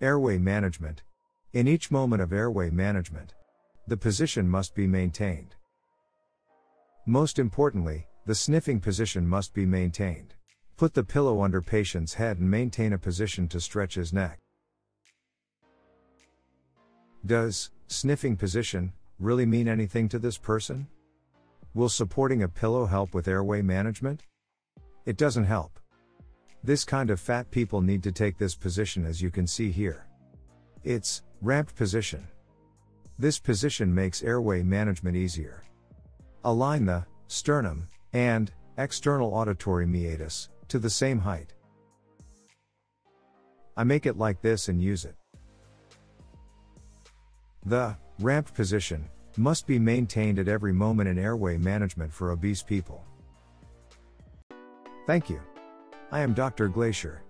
Airway management. In each moment of airway management, the position must be maintained. Most importantly, the sniffing position must be maintained. Put the pillow under patient's head and maintain a position to stretch his neck. Does sniffing position really mean anything to this person? Will supporting a pillow help with airway management? It doesn't help. This kind of fat people need to take this position as you can see here. It's ramped position. This position makes airway management easier. Align the sternum and external auditory meatus to the same height. I make it like this and use it. The ramped position must be maintained at every moment in airway management for obese people. Thank you. I am Dr. Glacier.